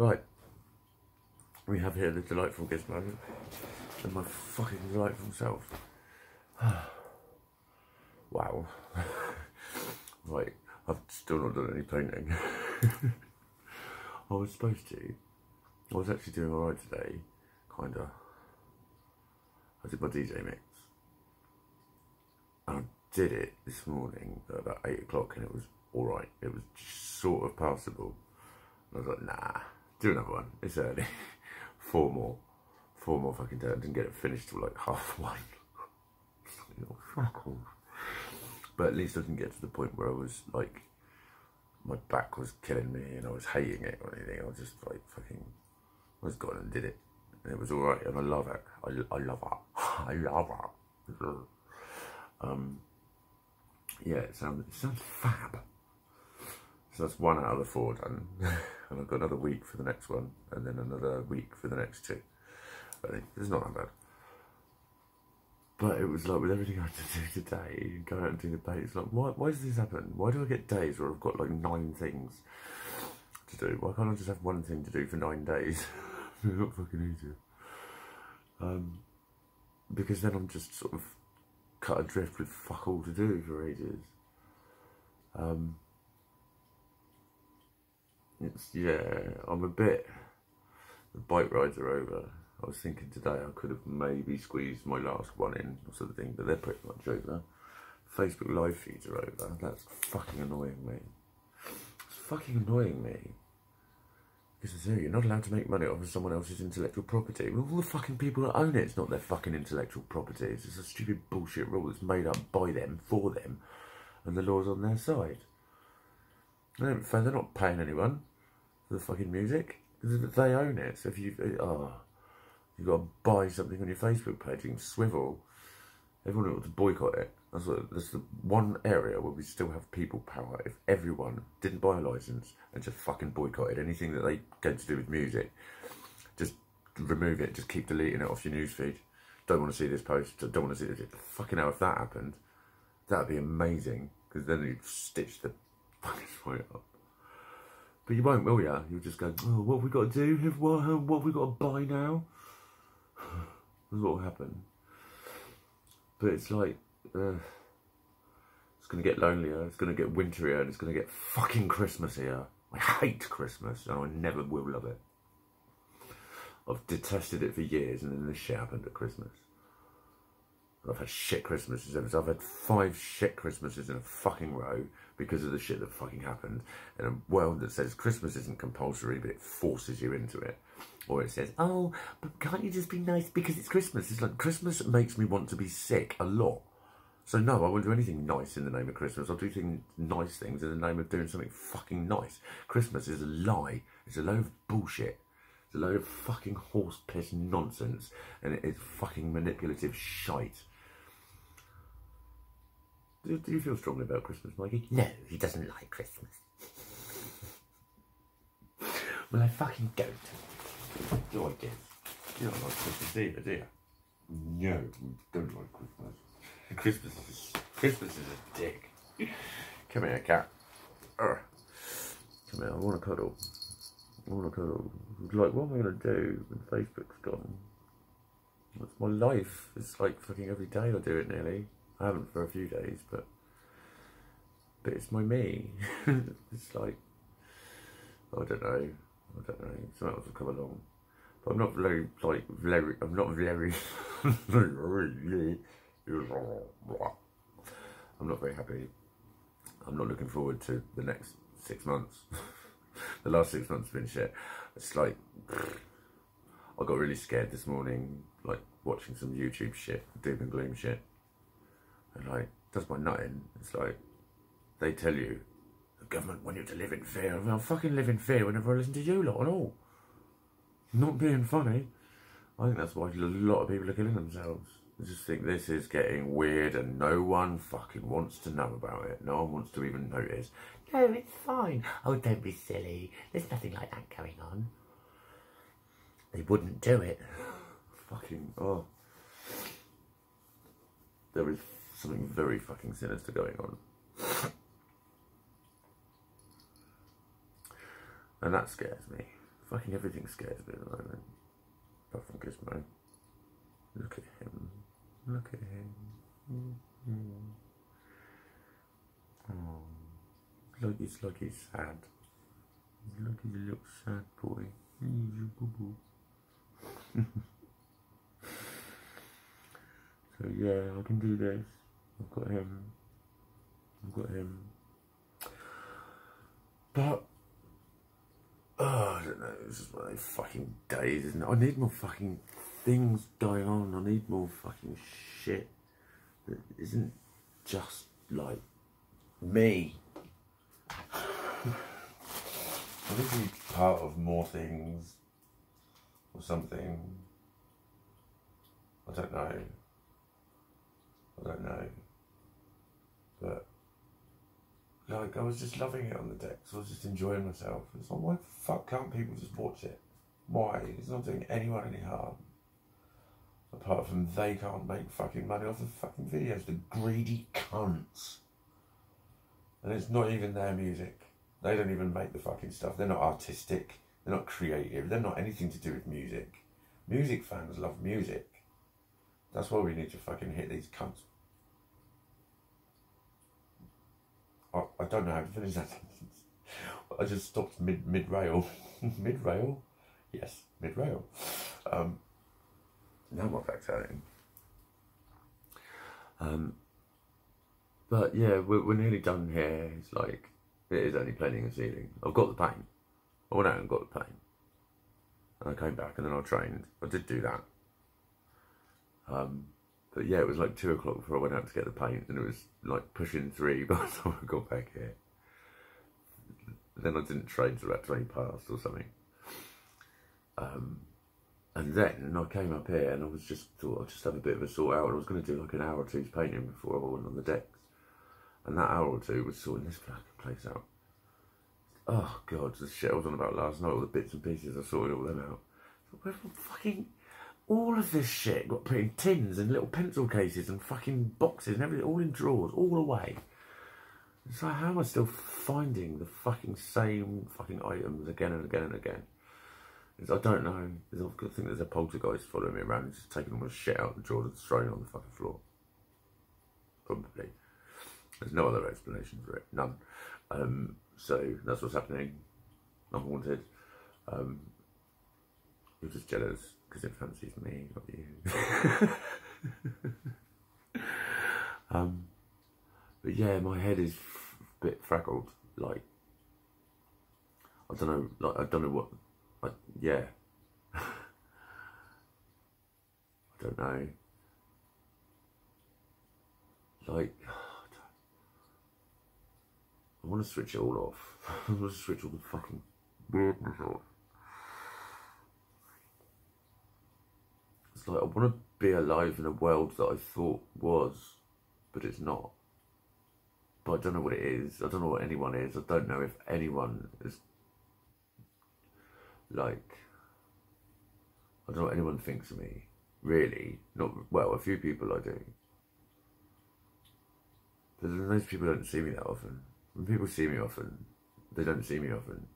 Right. We have here the delightful gizmo and my fucking delightful self. wow. right, I've still not done any painting. I was supposed to. I was actually doing alright today, kinda. I did my DJ mix. And I did it this morning at about 8 o'clock and it was alright. It was sort of passable. And I was like, nah, do another one. It's early. Four more. Four more fucking days. I didn't get it finished till like half one. fuck off. But at least I didn't get to the point where I was like, my back was killing me and I was hating it or anything. I was just like fucking, I was gone and did it. And it was alright and I love it. I, I love it. I love it. Um, yeah, it sounds, it sounds fab. So that's one out of the four done. And I've got another week for the next one, and then another week for the next two. It's not that bad. But it was like with everything I had to do today, going out and doing the bait, it's like, why, why does this happen? Why do I get days where I've got like nine things to do? Why can't I just have one thing to do for nine days? it's not fucking easier. Um, because then I'm just sort of cut adrift with fuck all to do for ages. Um, it's, yeah, I'm a bit, the bike rides are over. I was thinking today I could have maybe squeezed my last one in or something, but they're pretty much over. Facebook live feeds are over. That's fucking annoying me. It's fucking annoying me. Because you're not allowed to make money off of someone else's intellectual property. Well, all the fucking people that own it, it's not their fucking intellectual property. It's just a stupid bullshit rule that's made up by them, for them, and the law's on their side. They they're not paying anyone the fucking music. They own it. So if you, uh, oh, you've got to buy something on your Facebook page, you can swivel. Everyone ought to boycott it. That's, what, that's the one area where we still have people power. If everyone didn't buy a license and just fucking boycotted anything that they get to do with music, just remove it, just keep deleting it off your newsfeed. Don't want to see this post, don't want to see this. Fucking hell, if that happened, that'd be amazing. Because then you'd stitch the fucking point up. But you won't, will you? You'll just go, oh, what have we got to do? What, what have we got to buy now? That's what will happen. But it's like, uh, it's going to get lonelier, it's going to get winterier, and it's going to get fucking Christmasier. I hate Christmas, and I never will love it. I've detested it for years, and then this shit happened at Christmas. I've had shit Christmases. I've had five shit Christmases in a fucking row because of the shit that fucking happened in a world that says Christmas isn't compulsory, but it forces you into it. Or it says, oh, but can't you just be nice because it's Christmas? It's like Christmas makes me want to be sick a lot. So no, I won't do anything nice in the name of Christmas. I'll do things, nice things in the name of doing something fucking nice. Christmas is a lie. It's a load of bullshit. It's a load of fucking horse piss nonsense. And it is fucking manipulative shite. Do, do you feel strongly about Christmas, Mikey? No, he doesn't like Christmas. well, I fucking don't. Do I guess? You don't like Christmas either, do you? No, don't like Christmas. Christmas is Christmas is a dick. Come here, cat. Urgh. Come here, I want to cuddle. I want to cuddle. Like, what am I going to do when Facebook's gone? It's my life. It's like fucking every day I do it nearly. I haven't for a few days, but but it's my me. it's like I don't know. I don't know. Something else will come along. But I'm not very like very. I'm not very. I'm not very happy. I'm not looking forward to the next six months. the last six months have been shit. It's like I got really scared this morning, like watching some YouTube shit, doom and gloom shit and like does my nutting. It's like they tell you the government want you to live in fear. I, mean, fucking live in fear whenever I listen to you lot and all. Not being funny. I think that's why a lot of people are killing themselves. I just think this is getting weird and no one fucking wants to know about it. No one wants to even notice. No, it's fine. Oh, don't be silly. There's nothing like that going on. They wouldn't do it. fucking, oh. There is something very fucking sinister going on. And that scares me. Fucking everything scares me at the moment. Apart from Gizmo. Look at him. Look at him. Mm-hmm. Oh, look, it's like he's sad. Look, he's a little sad boy. He's a so yeah, I can do this. I've got him. I've got him. But oh, I don't know. This is those fucking days, isn't it? I need more fucking things going on. I need more fucking shit that isn't just like me. I need to be part of more things or something. I don't know. I don't know. But like I was just loving it on the decks. I was just enjoying myself. It's like why the fuck can't people just watch it? Why? It's not doing anyone any harm. Apart from they can't make fucking money off the fucking videos. The greedy cunts. And it's not even their music. They don't even make the fucking stuff. They're not artistic. They're not creative. They're not anything to do with music. Music fans love music. That's why we need to fucking hit these cunts. I, I don't know how to finish that sentence. I just stopped mid mid rail. mid rail? Yes, mid rail. Um, now hurting. Um, but yeah, we're, we're nearly done here. It's like, it is only painting and ceiling. I've got the paint. I went out and got the paint. And I came back and then I trained. I did do that. Um, but yeah, it was like two o'clock before I went out to get the paint and it was like pushing three by the time I got back here. Then I didn't train till about 20 past or something. Um, and then I came up here and I was just thought I'd just have a bit of a sort out. I was going to do like an hour or two's painting before I went on the decks. And that hour or two was sorting this fucking place out. Oh god, the shit I was on about last night, all the bits and pieces, I sorted all them out. Where fucking all of this shit got put in tins and little pencil cases and fucking boxes and everything, all in drawers, all away. Like, how am I still finding the fucking same fucking items again and again and again? It's, I don't know. I think there's a poltergeist following me around, and just taking all the shit out of the drawers and throwing it on the fucking floor. Probably. There's no other explanation for it. None. Um, so that's what's happening. I'm haunted. Um, you're just jealous because it fancies me, not you. um, but yeah, my head is a bit fraggled. Like, I don't know. Like, I don't know what. I, yeah. I don't know. Like. I want to switch it all off. I want to switch all the fucking weirdness off. It's like I want to be alive in a world that I thought was, but it's not. But I don't know what it is. I don't know what anyone is. I don't know if anyone is like. I don't know what anyone thinks of me. Really, not well. A few people I do. But those people don't see me that often. When people see me often, they don't see me often.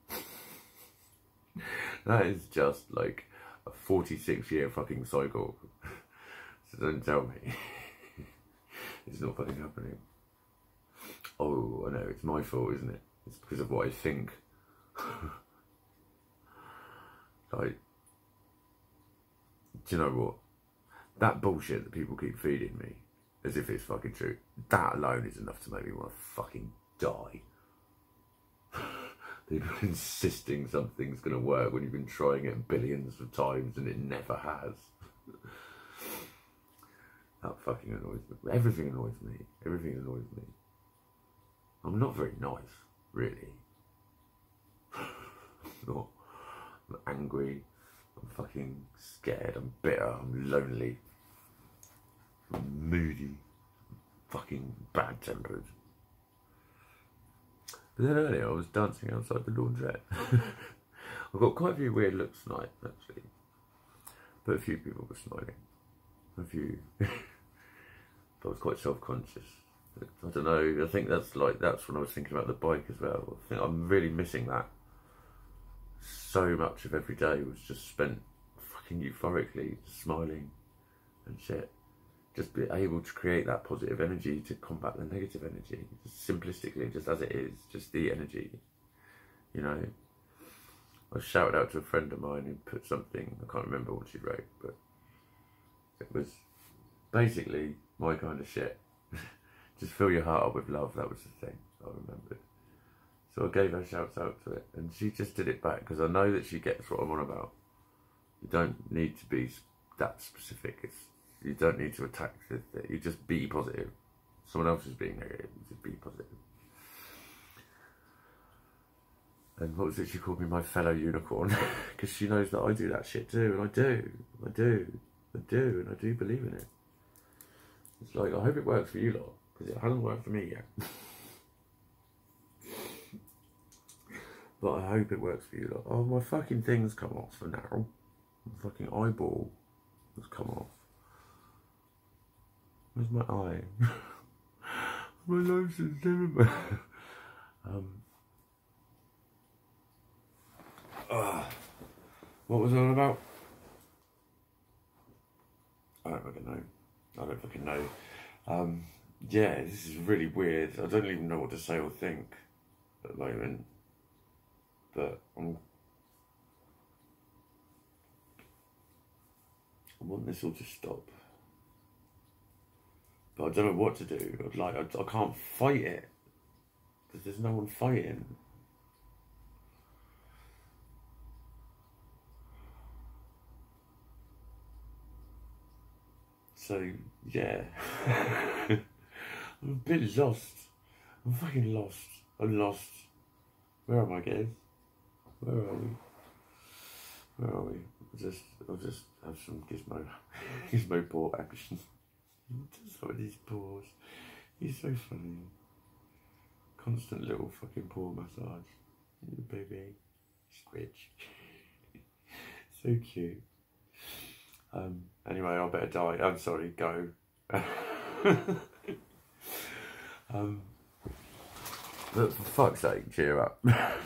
that is just like a 46 year fucking cycle. so don't tell me. it's not fucking happening. Oh, I know, it's my fault, isn't it? It's because of what I think. like, do you know what? That bullshit that people keep feeding me, as if it's fucking true, that alone is enough to make me want to fucking die. People insisting something's going to work when you've been trying it billions of times and it never has. that fucking annoys me. Everything annoys me. Everything annoys me. I'm not very nice, really. not. I'm angry. I'm fucking scared. I'm bitter. I'm lonely. I'm moody. Fucking bad tempered. But then earlier I was dancing outside the laundrette. I've got quite a few weird looks tonight, actually. But a few people were smiling. A few. I was quite self-conscious. I don't know, I think that's like, that's when I was thinking about the bike as well. I think I'm really missing that. so much of every day was just spent fucking euphorically, smiling and shit. Just be able to create that positive energy to combat the negative energy, just simplistically, just as it is, just the energy, you know. I shouted out to a friend of mine who put something, I can't remember what she wrote, but it was basically my kind of shit. just fill your heart up with love, that was the thing I remembered. So I gave her shouts out to it, and she just did it back because I know that she gets what I'm on about. You don't need to be that specific. It's you don't need to attack it. You just be positive. Someone else is being negative. You just be positive. And what was it? She called me my fellow unicorn because she knows that I do that shit too, and I do, I do, I do, and I do believe in it. It's like I hope it works for you lot because it hasn't worked for me yet. But I hope it works for you. Like, oh, my fucking thing's come off for now. My fucking eyeball has come off. Where's my eye? my life's in cinema. um. Uh, what was it all about? I don't fucking know. I don't fucking know. Um, yeah, this is really weird. I don't even know what to say or think at the moment but I'm, I want this all to stop. But I don't know what to do. Like, I, I can't fight it. Because there's no one fighting. So, yeah. I'm a bit lost. I'm fucking lost. I'm lost. Where am I, guys? Where are we? Where are we? I'll just, I'll just have some gizmo, gizmo paw action. Some of these paws. He's so funny. Constant little fucking paw massage. Baby. Squidge. so cute. Um, anyway, I better die. I'm sorry, go. um, but for fuck's sake, cheer up.